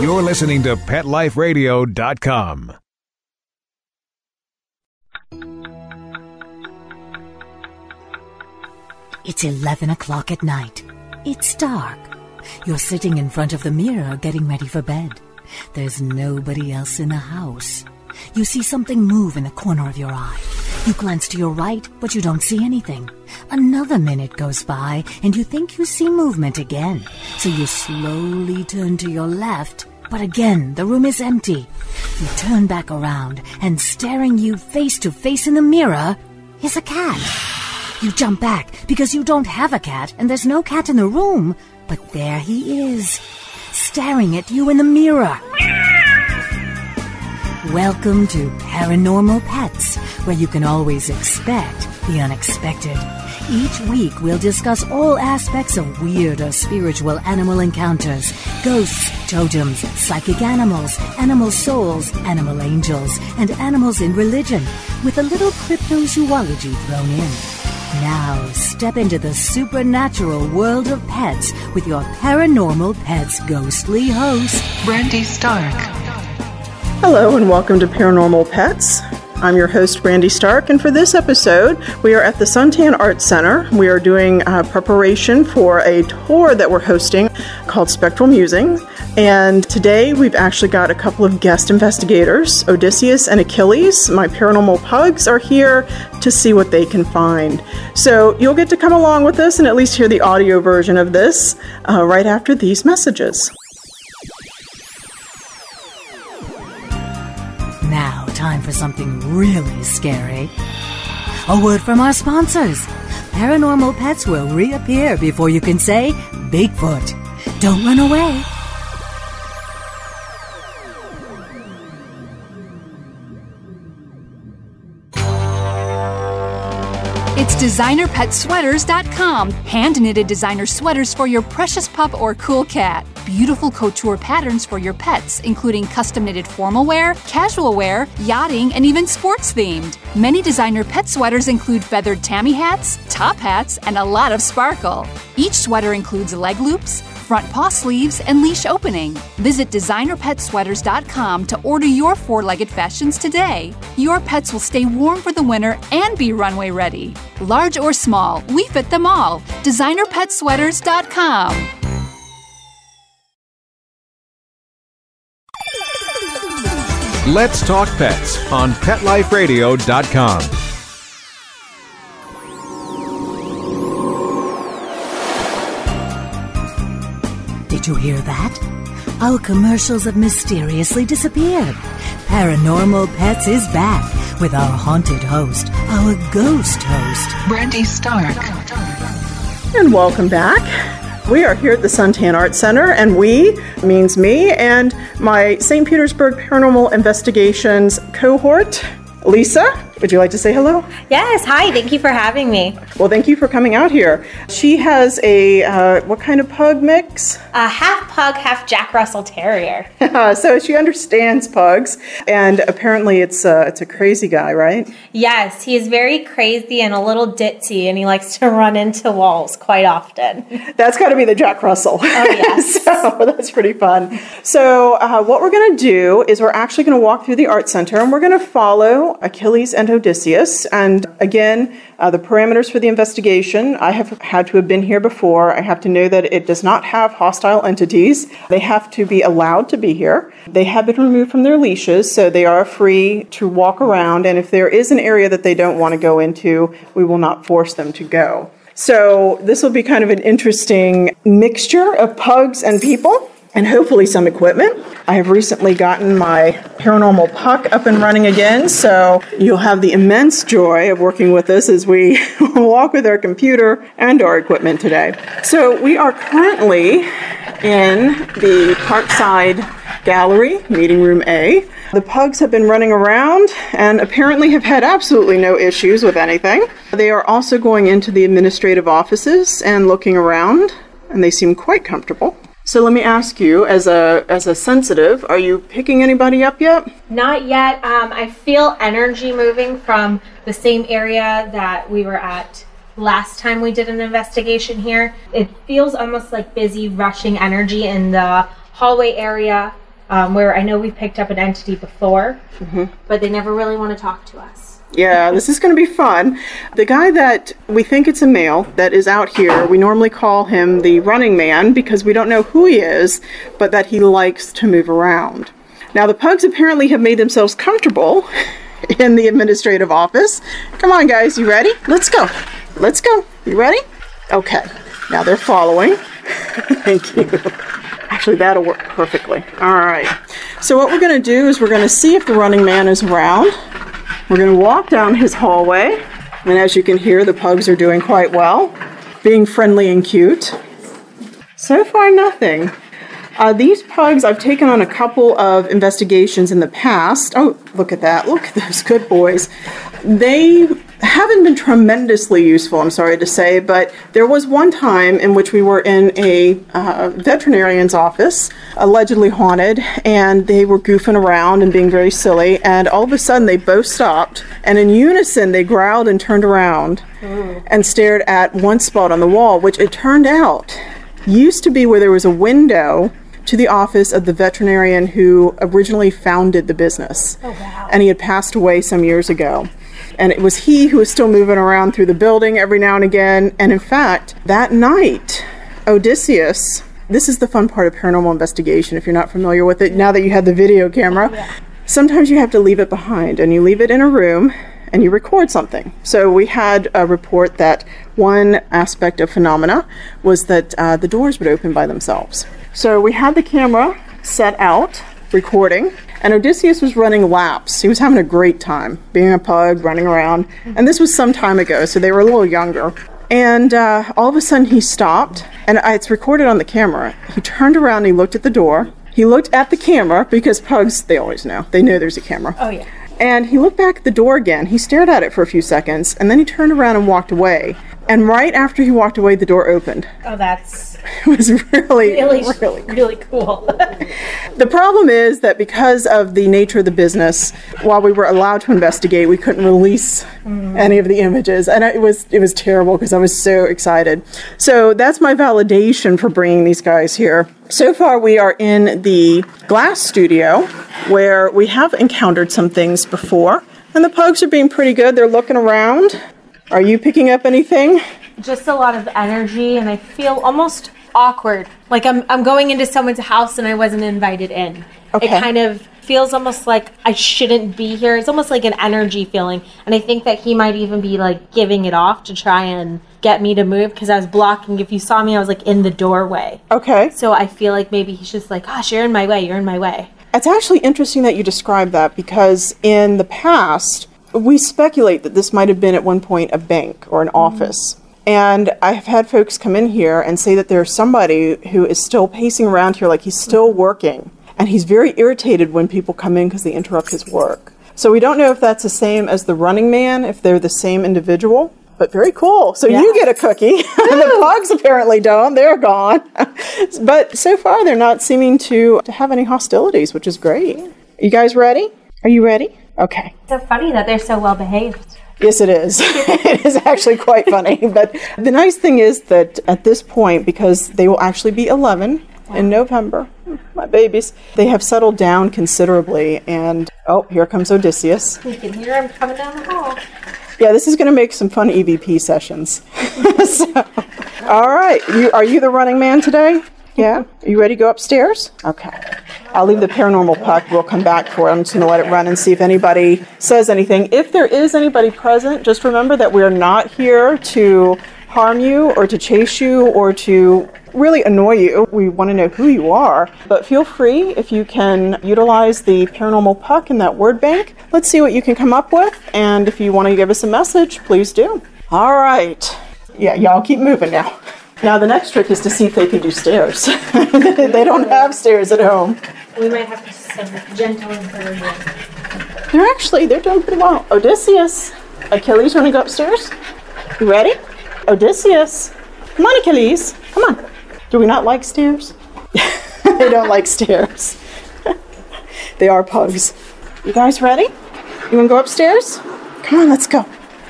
You're listening to PetLifeRadio.com. It's 11 o'clock at night. It's dark. You're sitting in front of the mirror getting ready for bed. There's nobody else in the house. You see something move in the corner of your eye. You glance to your right, but you don't see anything. Another minute goes by, and you think you see movement again. So you slowly turn to your left, but again, the room is empty. You turn back around, and staring you face to face in the mirror is a cat. You jump back because you don't have a cat, and there's no cat in the room. But there he is, staring at you in the mirror. Welcome to Paranormal Pets, where you can always expect the unexpected. Each week, we'll discuss all aspects of weird or spiritual animal encounters ghosts, totems, psychic animals, animal souls, animal angels, and animals in religion, with a little cryptozoology thrown in. Now, step into the supernatural world of pets with your Paranormal Pets ghostly host, Brandy Stark. Hello and welcome to Paranormal Pets. I'm your host, Brandy Stark, and for this episode, we are at the Suntan Art Center. We are doing uh, preparation for a tour that we're hosting called Spectral Musings. And today we've actually got a couple of guest investigators, Odysseus and Achilles. My paranormal pugs are here to see what they can find. So you'll get to come along with us and at least hear the audio version of this uh, right after these messages. Time for something really scary. A word from our sponsors. Paranormal pets will reappear before you can say Bigfoot. Don't run away. It's designerpetsweaters.com. Hand knitted designer sweaters for your precious pup or cool cat. Beautiful couture patterns for your pets, including custom knitted formal wear, casual wear, yachting, and even sports themed. Many designer pet sweaters include feathered tammy hats, top hats, and a lot of sparkle. Each sweater includes leg loops, front paw sleeves, and leash opening. Visit designerpetsweaters.com to order your four legged fashions today. Your pets will stay warm for the winter and be runway ready. Large or small, we fit them all. DesignerPetSweaters.com. Let's Talk Pets on PetLifeRadio.com. Did you hear that? Our commercials have mysteriously disappeared. Paranormal Pets is back with our haunted host, our ghost host. Brandy Stark. And welcome back. We are here at the Suntan Art Center, and we means me and my St. Petersburg Paranormal Investigations cohort. Lisa, would you like to say hello? Yes, hi, thank you for having me. Well, thank you for coming out here. She has a, uh, what kind of pug mix? A half pug, half Jack Russell Terrier. so she understands pugs, and apparently it's, uh, it's a crazy guy, right? Yes, he is very crazy and a little ditzy, and he likes to run into walls quite often. That's got to be the Jack Russell. Oh, yes. so that's pretty fun. So, uh, what we're going to do is we're actually going to walk through the art center and we're going to follow Achilles and Odysseus. And again, uh, the parameters for the investigation I have had to have been here before. I have to know that it does not have hostile entities. They have to be allowed to be here. They have been removed from their leashes, so they are free to walk around. And if there is an area that they don't want to go into, we will not force them to go. So, this will be kind of an interesting mixture of pugs and people and hopefully some equipment. I have recently gotten my paranormal puck up and running again, so you'll have the immense joy of working with us as we walk with our computer and our equipment today. So we are currently in the Parkside Gallery, meeting room A. The pugs have been running around and apparently have had absolutely no issues with anything. They are also going into the administrative offices and looking around, and they seem quite comfortable. So let me ask you, as a as a sensitive, are you picking anybody up yet? Not yet. Um, I feel energy moving from the same area that we were at last time we did an investigation here. It feels almost like busy, rushing energy in the hallway area um, where I know we've picked up an entity before, Mm-hmm. but they never really want to talk to us. Yeah, this is going to be fun. The guy that we think it's a male that is out here, we normally call him the running man because we don't know who he is, but that he likes to move around. Now, the pugs apparently have made themselves comfortable in the administrative office. Come on, guys, you ready? Let's go. Let's go. You ready? Okay. Now they're following. Thank you. Actually, that'll work perfectly. All right. So, what we're going to do is we're going to see if the running man is around. We're going to walk down his hallway, and as you can hear, the pugs are doing quite well, being friendly and cute. So far, nothing. Uh, these pugs, I've taken on a couple of investigations in the past. Oh, look at that. Look at those good boys. They haven't been tremendously useful, I'm sorry to say, but there was one time in which we were in a uh, veterinarian's office, allegedly haunted, and they were goofing around and being very silly, and all of a sudden they both stopped, and in unison they growled and turned around and stared at one spot on the wall, which it turned out used to be where there was a window to the office of the veterinarian who originally founded the business. Oh, wow. And he had passed away some years ago. And it was he who was still moving around through the building every now and again. And in fact, that night, Odysseus, this is the fun part of paranormal investigation if you're not familiar with it, now that you have the video camera. Sometimes you have to leave it behind and you leave it in a room and you record something. So we had a report that one aspect of phenomena was that uh, the doors would open by themselves. So we had the camera set out, recording, and Odysseus was running laps. He was having a great time being a pug, running around. And this was some time ago, so they were a little younger. And uh, all of a sudden he stopped, and it's recorded on the camera. He turned around and he looked at the door. He looked at the camera because pugs, they always know. They know there's a camera. Oh, yeah. And he looked back at the door again. He stared at it for a few seconds, and then he turned around and walked away. And right after he walked away, the door opened. Oh, that's It was really, really, really really cool. the problem is that because of the nature of the business, while we were allowed to investigate, we couldn't release mm-hmm. any of the images, and it was it was terrible because I was so excited. So that's my validation for bringing these guys here. So far, we are in the glass studio where we have encountered some things before, and the pugs are being pretty good. They're looking around. Are you picking up anything? Just a lot of energy, and I feel almost awkward. Like I'm, I'm going into someone's house and I wasn't invited in. Okay. It kind of feels almost like I shouldn't be here. It's almost like an energy feeling. And I think that he might even be like giving it off to try and get me to move because I was blocking. If you saw me, I was like in the doorway. Okay. So I feel like maybe he's just like, gosh, you're in my way. You're in my way. It's actually interesting that you describe that because in the past, we speculate that this might have been at one point a bank or an office. And I've had folks come in here and say that there's somebody who is still pacing around here like he's still working. And he's very irritated when people come in because they interrupt his work. So we don't know if that's the same as the running man, if they're the same individual. But very cool. So you get a cookie. the pugs apparently don't. They're gone. but so far, they're not seeming to, to have any hostilities, which is great. You guys ready? Are you ready? Okay. So funny that they're so well behaved. Yes, it is. it is actually quite funny. But the nice thing is that at this point, because they will actually be 11 in November, my babies, they have settled down considerably. And oh, here comes Odysseus. You can hear him coming down the hall. Yeah, this is going to make some fun EVP sessions. so, all right, you, are you the running man today? Yeah? Are you ready to go upstairs? Okay. I'll leave the paranormal puck. We'll come back for it. I'm just going to let it run and see if anybody says anything. If there is anybody present, just remember that we're not here to harm you or to chase you or to really annoy you. We want to know who you are. But feel free if you can utilize the paranormal puck in that word bank. Let's see what you can come up with. And if you want to give us a message, please do. All right. Yeah, y'all keep moving now. Now the next trick is to see if they can do stairs. they don't have stairs at home. We might have to some gentle encouragement. They're actually they're doing pretty well. Odysseus, Achilles, want to go upstairs? You ready? Odysseus, come on, Achilles, come on. Do we not like stairs? they don't like stairs. they are pugs. You guys ready? You want to go upstairs? Come on, let's go.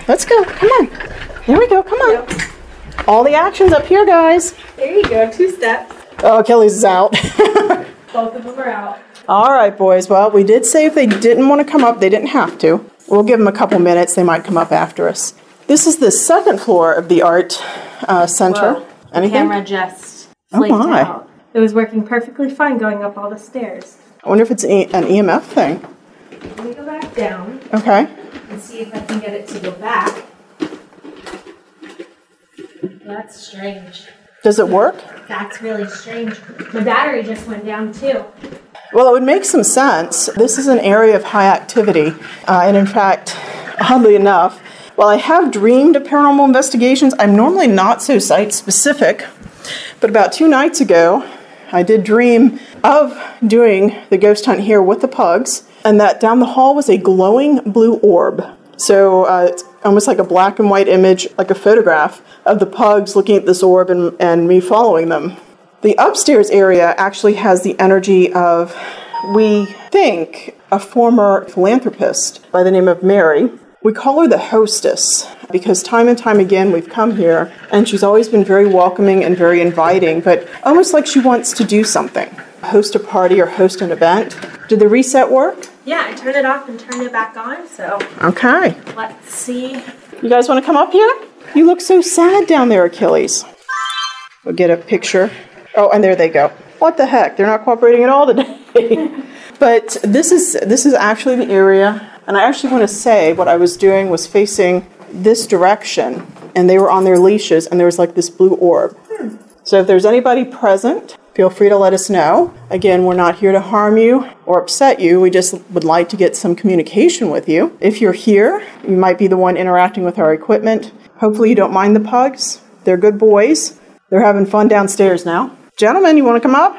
Let's go. Come on. There we go. Come on. All the actions up here, guys. There you go, two steps. Oh, Kelly's is out. Both of them are out. All right, boys. Well, we did say if they didn't want to come up, they didn't have to. We'll give them a couple minutes. They might come up after us. This is the second floor of the art uh, center. Whoa. The camera just Oh, my. out. It was working perfectly fine going up all the stairs. I wonder if it's e- an EMF thing. Let me go back down Okay. and see if I can get it to go back. That's strange. Does it work? That's really strange. My battery just went down too. Well, it would make some sense. This is an area of high activity. Uh, and in fact, oddly enough, while I have dreamed of paranormal investigations, I'm normally not so site specific. But about two nights ago, I did dream of doing the ghost hunt here with the pugs, and that down the hall was a glowing blue orb. So uh, it's almost like a black and white image, like a photograph of the pugs looking at this orb and, and me following them. The upstairs area actually has the energy of, we think, a former philanthropist by the name of Mary. We call her the hostess because time and time again we've come here and she's always been very welcoming and very inviting, but almost like she wants to do something host a party or host an event. Did the reset work? Yeah, I turned it off and turned it back on, so Okay. let's see. You guys want to come up here? You look so sad down there, Achilles. We'll get a picture. Oh, and there they go. What the heck? They're not cooperating at all today. but this is this is actually the area, and I actually want to say what I was doing was facing this direction, and they were on their leashes, and there was like this blue orb. Hmm. So if there's anybody present, feel free to let us know. Again, we're not here to harm you or upset you. We just would like to get some communication with you. If you're here, you might be the one interacting with our equipment. Hopefully, you don't mind the pugs. They're good boys. They're having fun downstairs now. Gentlemen, you want to come up?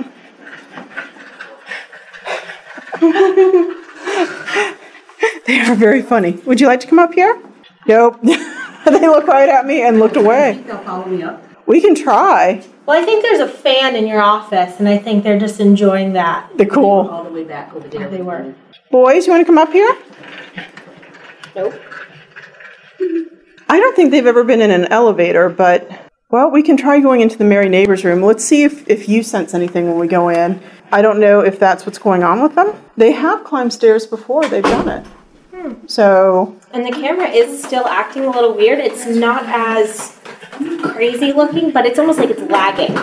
they are very funny. Would you like to come up here? Nope. they look right at me and looked away. They'll follow me up. We can try. Well, I think there's a fan in your office, and I think they're just enjoying that. The cool. All the way back over there. They were. Boys, you want to come up here? Nope. I don't think they've ever been in an elevator, but well, we can try going into the Mary Neighbors room. Let's see if, if you sense anything when we go in. I don't know if that's what's going on with them. They have climbed stairs before, they've done it. Hmm. So, And the camera is still acting a little weird. It's not as crazy looking, but it's almost like it's lagging.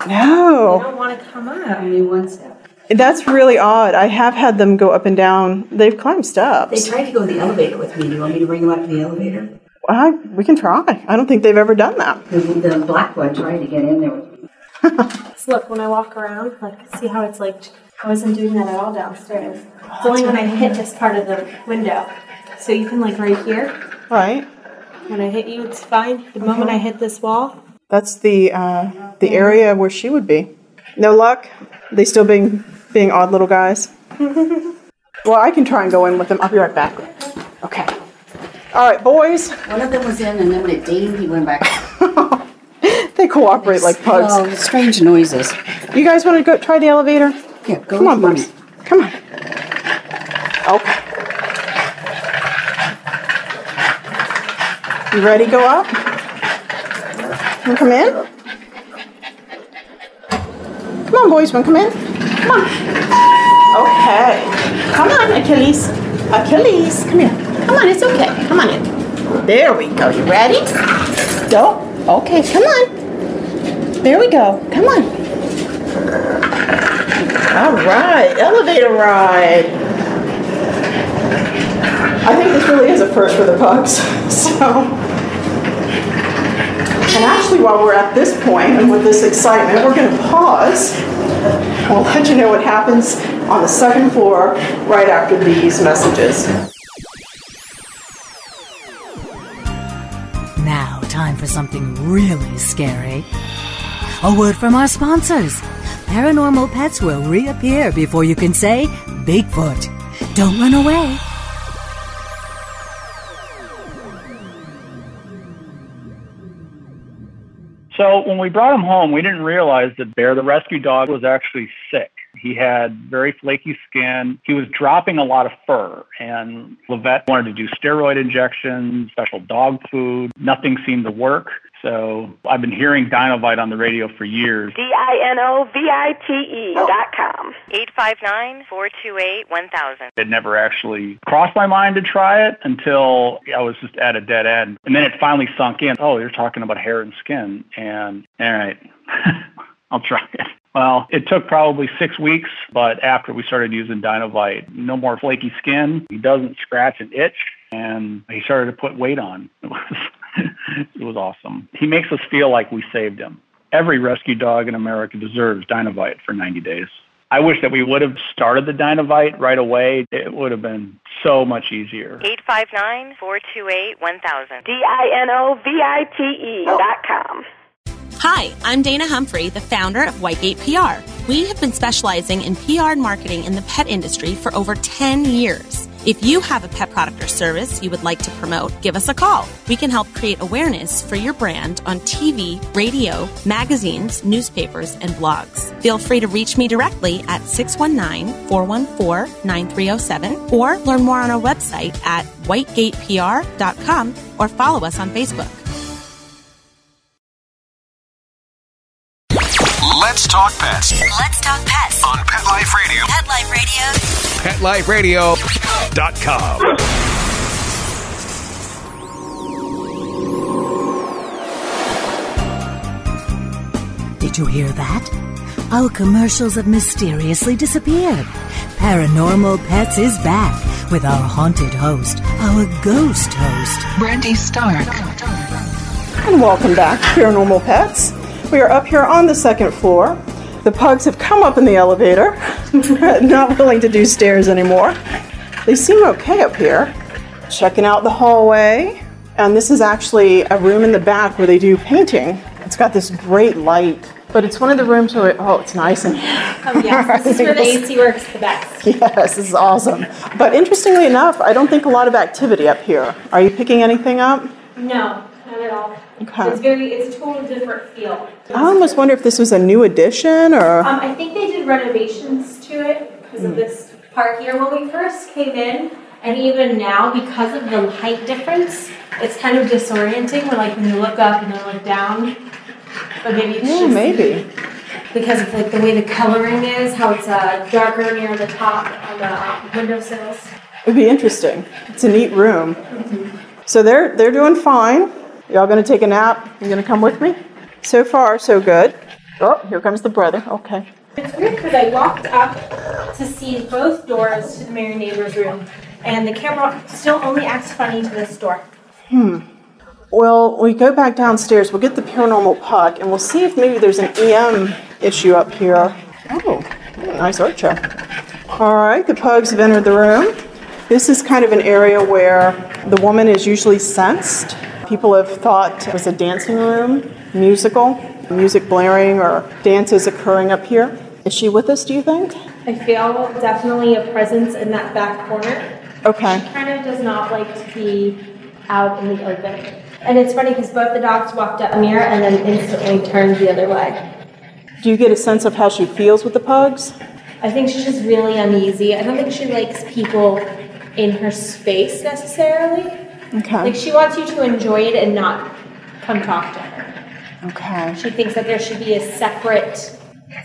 I no, don't want to come up. Only one step. that's really odd. I have had them go up and down. They've climbed steps. They steps. tried to go in the elevator with me. Do you want me to bring them up to the elevator? I, we can try. I don't think they've ever done that. The, the black one tried to get in there with me. Look when I walk around, like see how it's like. I wasn't doing that at all downstairs. It's only when I hit this part of the window. So you can like right here. Right? When I hit you, it's fine. The moment I hit this wall, That's the uh, the area where she would be. No luck. They still being being odd little guys. well, I can try and go in with them. I'll be right back. Okay. All right, boys. One of them was in, and then when it dinged, he went back. They cooperate like pugs. Oh, strange noises. You guys want to go try the elevator? Yeah, go Come with on, mommy. Come on. Okay. You ready go up? Come in? Come on, boys. To come in? Come on. Okay. Come on, Achilles. Achilles, come here. Come on, it's okay. Come on in. There we go. You ready? Go. Okay, come on. There we go. Come on. All right, elevator ride. I think this really is a first for the pugs. So, and actually, while we're at this point and with this excitement, we're going to pause. We'll let you know what happens on the second floor right after these messages. Now, time for something really scary. A word from our sponsors. Paranormal pets will reappear before you can say Bigfoot. Don't run away. So when we brought him home, we didn't realize that Bear, the rescue dog, was actually sick. He had very flaky skin. He was dropping a lot of fur, and Levette wanted to do steroid injections, special dog food. Nothing seemed to work. So I've been hearing Dinovite on the radio for years. D-I-N-O-V-I-T-E dot com. 859-428-1000. It never actually crossed my mind to try it until I was just at a dead end. And then it finally sunk in. Oh, you're talking about hair and skin. And all right, I'll try it. Well, it took probably six weeks, but after we started using Dinovite, no more flaky skin. He doesn't scratch and itch, and he started to put weight on. It was, it was awesome. He makes us feel like we saved him. Every rescue dog in America deserves Dinovite for 90 days. I wish that we would have started the Dinovite right away. It would have been so much easier. 859-428-1000. D-I-N-O-V-I-T-E dot com. Hi, I'm Dana Humphrey, the founder of Whitegate PR. We have been specializing in PR and marketing in the pet industry for over 10 years. If you have a pet product or service you would like to promote, give us a call. We can help create awareness for your brand on TV, radio, magazines, newspapers, and blogs. Feel free to reach me directly at 619 414 9307 or learn more on our website at whitegatepr.com or follow us on Facebook. Talk pets Let's talk pets. on Pet Life Radio. Pet Life Radio. PetLifeRadio.com. Did you hear that? Our commercials have mysteriously disappeared. Paranormal Pets is back with our haunted host, our ghost host. Brandy Stark. And welcome back, Paranormal Pets. We are up here on the second floor. The pugs have come up in the elevator, not willing to do stairs anymore. They seem okay up here. Checking out the hallway. And this is actually a room in the back where they do painting. It's got this great light, but it's one of the rooms where, oh, it's nice and Oh, yes. This is where the AC works the best. Yes, this is awesome. But interestingly enough, I don't think a lot of activity up here. Are you picking anything up? No, not at all. Okay. It's very, it's a total different feel. I almost wonder if this was a new addition or. Um, I think they did renovations to it because of this part here. When we first came in, and even now, because of the height difference, it's kind of disorienting. Where like when you look up and then look down, but maybe it's Yeah, just maybe. because of like the way the coloring is, how it's uh, darker near the top on the windowsills. It'd be interesting. It's a neat room. So they're they're doing fine. Y'all gonna take a nap? You gonna come with me? So far, so good. Oh, here comes the brother. Okay. It's weird because I walked up to see both doors to the Mary neighbor's room, and the camera still only acts funny to this door. Hmm. Well, we go back downstairs. We'll get the paranormal puck, and we'll see if maybe there's an EM issue up here. Oh, nice art show. All right, the pugs have entered the room. This is kind of an area where the woman is usually sensed. People have thought it was a dancing room, musical, music blaring, or dances occurring up here. Is she with us, do you think? I feel definitely a presence in that back corner. Okay. Kind of does not like to be out in the open. And it's funny because both the dogs walked up near and then instantly turned the other way. Do you get a sense of how she feels with the pugs? I think she's just really uneasy. I don't think she likes people in her space necessarily. Okay. Like she wants you to enjoy it and not come talk to her. Okay. She thinks that there should be a separate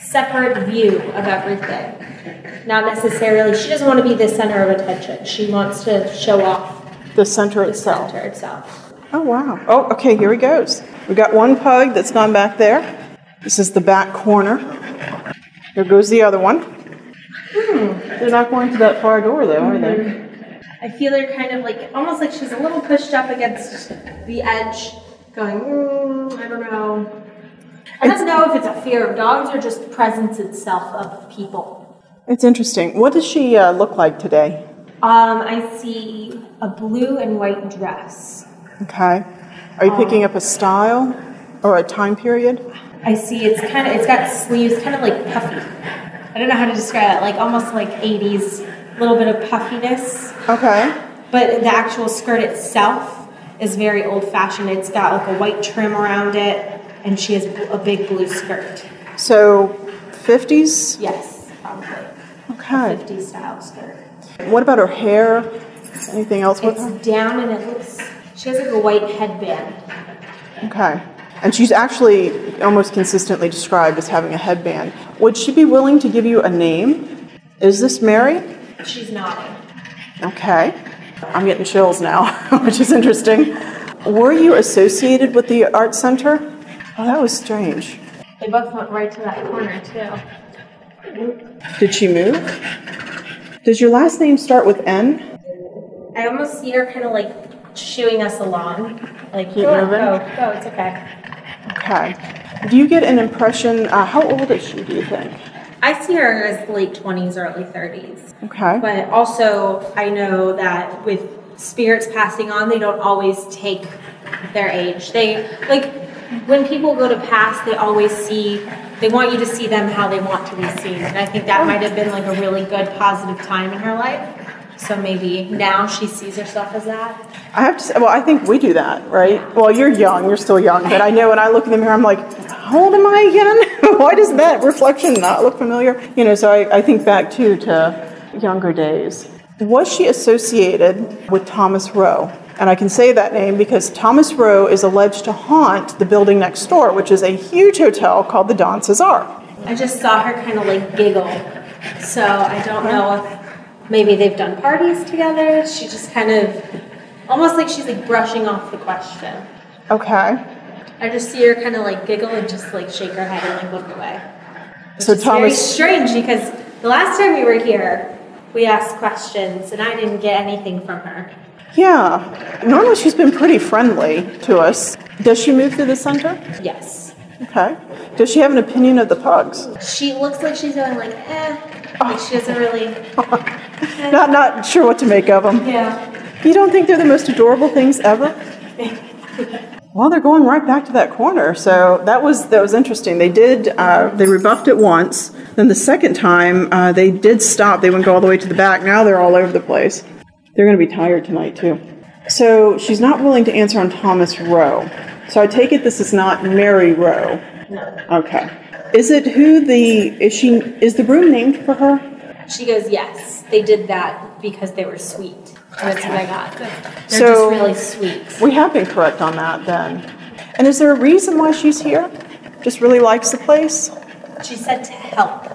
separate view of everything. Not necessarily she doesn't want to be the center of attention. She wants to show off The center the itself. center itself. Oh, wow. Oh, okay, here he goes. We got one pug that's gone back there. This is the back corner. Here goes the other one. Hmm, they're not going to that far door, though, are they? I feel her kind of like almost like she's a little pushed up against the edge, going, mm, I don't know. I don't know if it's a fear of dogs or just the presence itself of people. It's interesting. What does she uh, look like today? Um, I see a blue and white dress. Okay. Are you picking up a style or a time period? I see it's kind of it's got sleeves, kind of like puffy. I don't know how to describe it, like almost like 80s, a little bit of puffiness. Okay. But the actual skirt itself is very old fashioned. It's got like a white trim around it, and she has a big blue skirt. So, 50s? Yes, probably. Okay. 50 style skirt. What about her hair? Anything else with It's her? down and it looks, she has like a white headband. Okay. And she's actually almost consistently described as having a headband. Would she be willing to give you a name? Is this Mary? She's nodding. Okay. I'm getting chills now, which is interesting. Were you associated with the art center? Oh, that was strange. They both went right to that corner too. Did she move? Does your last name start with N? I almost see her kind of like shooing us along. Like, Keep moving. go, go, it's okay. Okay. Do you get an impression? Uh, how old is she, do you think? I see her as late 20s, early 30s. Okay. But also, I know that with spirits passing on, they don't always take their age. They, like, when people go to pass, they always see, they want you to see them how they want to be seen. And I think that oh. might have been like a really good, positive time in her life. So maybe now she sees herself as that. I have to say, well, I think we do that, right? Well, you're young, you're still young, but I know when I look in the mirror, I'm like, how old am I again? Why does that reflection not look familiar? You know, so I, I think back too to younger days. Was she associated with Thomas Rowe? And I can say that name because Thomas Rowe is alleged to haunt the building next door, which is a huge hotel called the Don Cesar. I just saw her kind of like giggle. So I don't know if maybe they've done parties together. She just kind of, almost like she's like brushing off the question. Okay. I just see her kind of like giggle and just like shake her head and like look away. So It's very strange because the last time we were here, we asked questions and I didn't get anything from her. yeah, normally she's been pretty friendly to us. Does she move through the center? Yes. Okay. Does she have an opinion of the pugs? She looks like she's going like, eh. Like she doesn't really. Not not sure what to make of them. Yeah. You don't think they're the most adorable things ever? Well, they're going right back to that corner, so that was that was interesting. They did uh, they rebuffed it once, then the second time uh, they did stop. They wouldn't go all the way to the back. Now they're all over the place. They're going to be tired tonight too. So she's not willing to answer on Thomas Rowe. So I take it this is not Mary Rowe. No. Okay. Is it who the is she is the room named for her? She goes, yes. They did that because they were sweet. That's what I got. They're So- just really sweet. We have been correct on that then. And is there a reason why she's here? Just really likes the place? She said to help.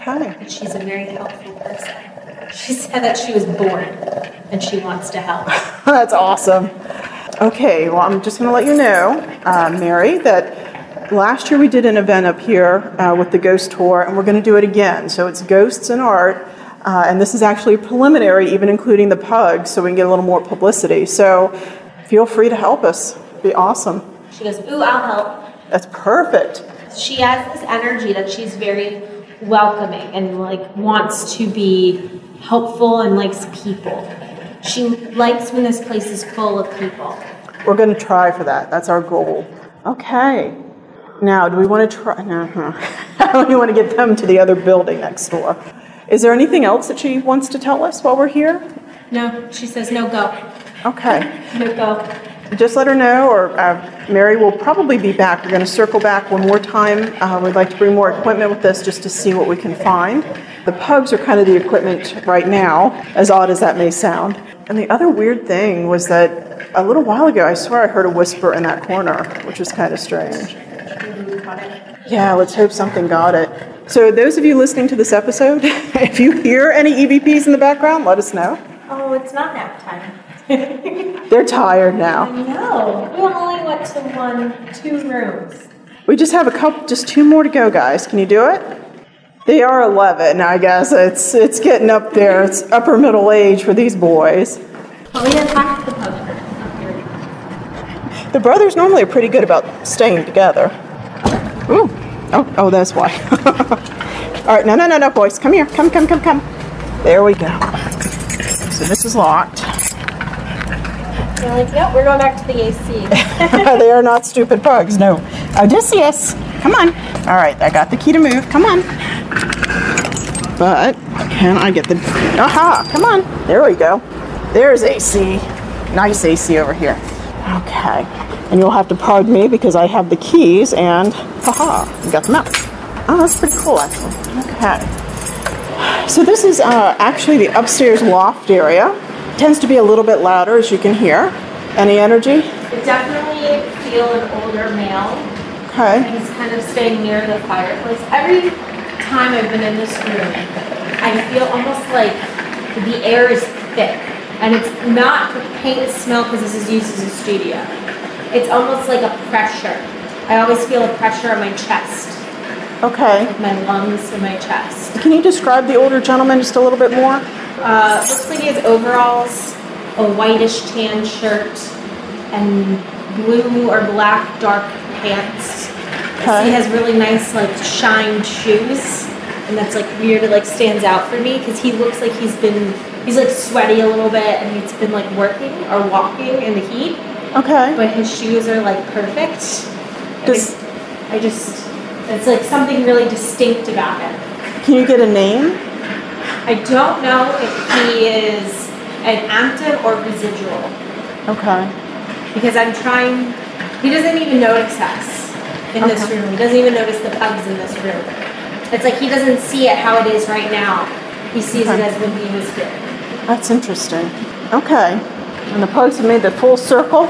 Okay. And she's a very helpful person. She said that she was bored and she wants to help. That's awesome. Okay, well, I'm just going to let you know, uh, Mary, that last year we did an event up here uh, with the Ghost Tour, and we're going to do it again. So it's Ghosts and Art, uh, and this is actually preliminary, even including the PUG, so we can get a little more publicity. So feel free to help us. It'd be awesome. She goes, ooh, I'll help. That's perfect. She has this energy that she's very welcoming and like wants to be helpful and likes people. She likes when this place is full of people. We're going to try for that. That's our goal. Okay. Now, do we want to try? No. I don't want to get them to the other building next door. Is there anything else that she wants to tell us while we're here? No, she says, no, go. Okay. No, go. Just let her know, or uh, Mary will probably be back. We're going to circle back one more time. Uh, we'd like to bring more equipment with us just to see what we can find. The pugs are kind of the equipment right now, as odd as that may sound. And the other weird thing was that a little while ago, I swear I heard a whisper in that corner, which was kind of strange. Yeah, let's hope something got it. So, those of you listening to this episode, if you hear any EVPs in the background, let us know. Oh, it's not nap time. They're tired now. No, we only went to one, two rooms. We just have a couple, just two more to go, guys. Can you do it? They are 11, I guess. It's it's getting up there. It's upper middle age for these boys. Well, we to the. The brothers normally are pretty good about staying together. Ooh. Oh, oh, that's why. All right, no, no, no, no, boys. Come here. Come, come, come, come. There we go. So this is locked. They're like, yep, we're going back to the AC. they are not stupid bugs. No. Oh, Odysseus, come on. All right, I got the key to move. Come on. But can I get the? Aha! Come on. There we go. There's AC. Nice AC over here. Okay. And you'll have to pardon me because I have the keys and haha, I got them out. Oh, that's pretty cool actually. Okay. So this is uh, actually the upstairs loft area. Tends to be a little bit louder, as you can hear. Any energy? I definitely feel an older male. Okay. And he's kind of staying near the fireplace. Every time I've been in this room, I feel almost like the air is thick. And it's not the paint smell because this is used as a studio. It's almost like a pressure. I always feel a pressure on my chest, Okay. my lungs and my chest. Can you describe the older gentleman just a little bit more? Uh, looks like he has overalls, a whitish tan shirt, and blue or black dark pants. Okay. He has really nice like shined shoes, and that's like weird. It like stands out for me because he looks like he's been he's like sweaty a little bit, and he's been like working or walking in the heat. Okay. But his shoes are like perfect. Does- it's- I just it's like something really distinct about him. Can you get a name? I don't know if he is an active or residual Okay. because I'm trying. He doesn't even notice us in this room. He doesn't even notice the pugs in this room. It's like he doesn't see it how it is right now. He sees Okay. it as when he was here. That's interesting. Okay. And the pugs have made the full circle.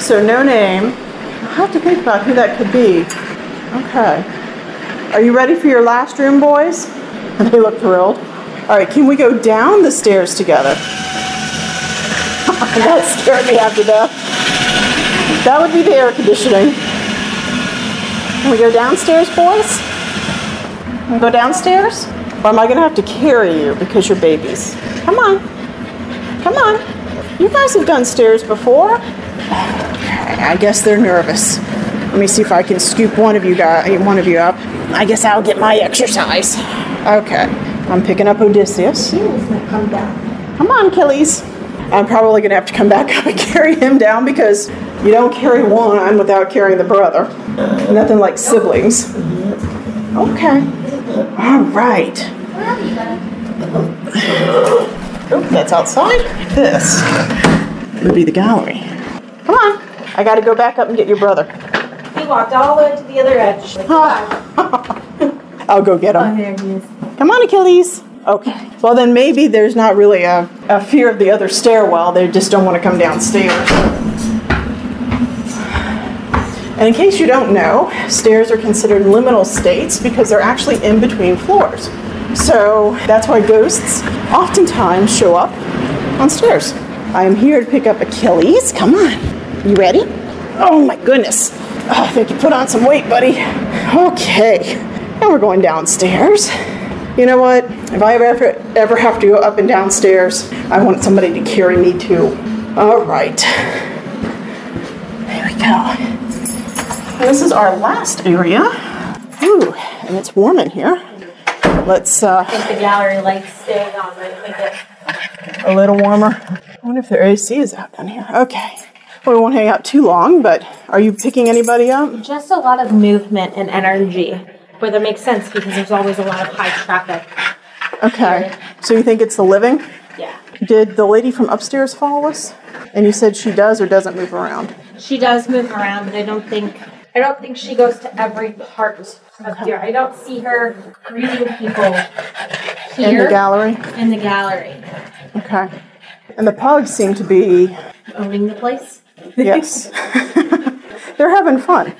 So no name. I have to think about who that could be. Okay. Are you ready for your last room, boys? And they look thrilled. All right, can we go down the stairs together? that scared me after death. That would be the air conditioning. Can we go downstairs, boys? Can we go downstairs? Or am I going to have to carry you because you're babies? Come on. Come on. You guys have done stairs before. I guess they're nervous. Let me see if I can scoop one of you guys, one of you up. I guess I'll get my exercise. Okay. I'm picking up Odysseus. Come down. Come on, Achilles. I'm probably going to have to come back up and carry him down because you don't carry one without carrying the brother. Nothing like siblings. Okay. All right. Oh, that's outside. This would be the gallery. Come on. I got to go back up and get your brother. He walked all the way to the other edge. Like, I'll go get him. Oh, there he is. Come on, Achilles. Okay. Well, then maybe there's not really a, a fear of the other stairwell. They just don't want to come downstairs. And in case you don't know, stairs are considered liminal states because they're actually in between floors. So that's why ghosts oftentimes show up on stairs. I am here to pick up Achilles. Come on. You ready? Oh my goodness. Oh, I think you put on some weight, buddy. Okay. Now we're going downstairs. You know what? If I ever ever have to go up and downstairs, I want somebody to carry me too. All right. There we go. This is our last area. Ooh, and it's warm in here. Let's uh, I think the gallery lights staying on, but I think it a little warmer. I wonder if their AC is out down here. Okay. Well, we won't hang out too long, but are you picking anybody up? just a lot of movement and energy. But that makes sense because there's always a lot of high traffic. Okay. So you think it's the living? Yeah. Did the lady from upstairs follow us? And you said she does or doesn't move around? She does move around, but I don't think I don't think she goes to every part here. I don't see her greeting people here In the gallery? In the gallery, Okay. And the pugs seem to be, owning the place. yes. They're having fun.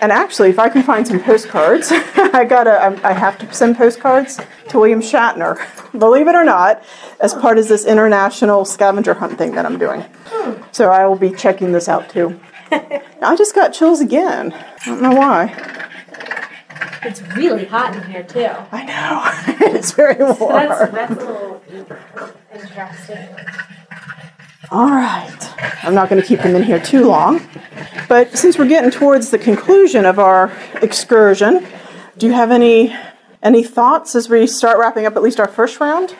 And actually, if I can find some postcards, I gotta, I I have to send postcards to William Shatner, believe it or not, as part of this international scavenger hunt thing that I'm doing. Hmm. So I will be checking this out too. I just got chills again. I don't know why. It's really hot in here too. I know. it's very warm. That's that's a little interesting. All right. I'm not going to keep them in here too long. But since we're getting towards the conclusion of our excursion, do you have any any thoughts as we start wrapping up at least our first round?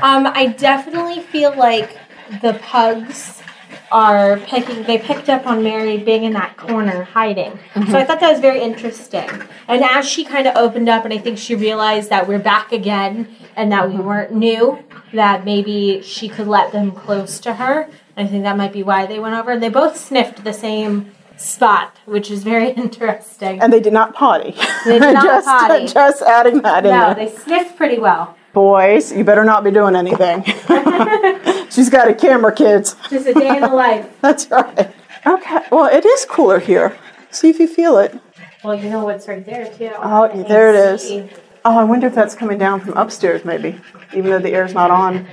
Um, I definitely feel like the pugs are picking. They picked up on Mary being in that corner hiding. So I mm-hmm. thought that was very interesting. And as she kind of opened up, and I think she realized that we're back again and that we mm-hmm. weren't new, that maybe she could let them close to her. I think that might be why they went over. And they both sniffed the same spot, which is very interesting. And they did not potty. They did not just, potty. Just adding that in no, they sniffed pretty well. Boys, you better not be doing anything. She's got a camera, kids. Just a day in the life. That's right. Okay, well, it is cooler here. See if you feel it. Well, you know what's right there too. Oh, there it is. AC. Oh, I wonder if that's coming down from upstairs, maybe, even though the air's not on.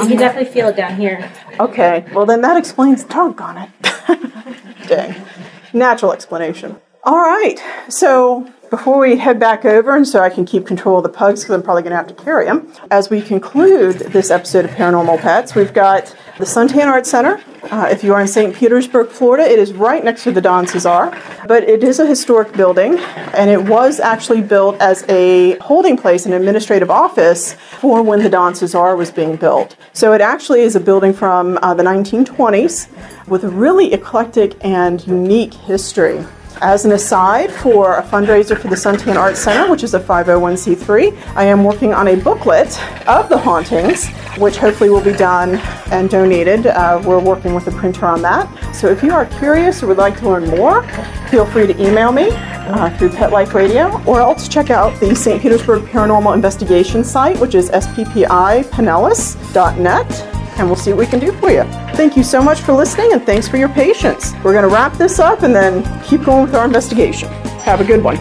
You can definitely feel it down here. Okay, well, then that explains, doggone it. Dang. Natural explanation. All right, so before we head back over, and so I can keep control of the pugs because I'm probably going to have to carry them, as we conclude this episode of Paranormal Pets, we've got the Suntan Art Center. Uh, if you are in St. Petersburg, Florida, it is right next to the Don Cesar, but it is a historic building, and it was actually built as a holding place, an administrative office for when the Don Cesar was being built. So it actually is a building from uh, the 1920s with a really eclectic and unique history. As an aside, for a fundraiser for the Suntan Art Center, which is a 501c3, I am working on a booklet of the hauntings, which hopefully will be done and donated. Uh, we're working with a printer on that. So if you are curious or would like to learn more, feel free to email me uh, through Pet Life Radio, or else check out the St. Petersburg Paranormal Investigation site, which is sppipinellis.net and we'll see what we can do for you. Thank you so much for listening and thanks for your patience. We're going to wrap this up and then keep going with our investigation. Have a good one.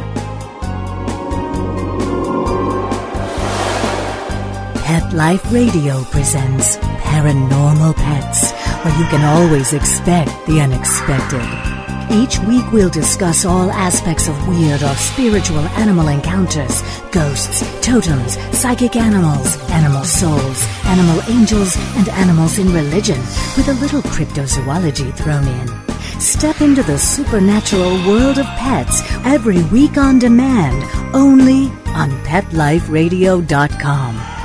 Pet Life Radio presents Paranormal Pets, where you can always expect the unexpected. Each week we'll discuss all aspects of weird or spiritual animal encounters, ghosts, totems, psychic animals, animal souls, animal angels, and animals in religion, with a little cryptozoology thrown in. Step into the supernatural world of pets every week on demand, only on PetLifeRadio.com.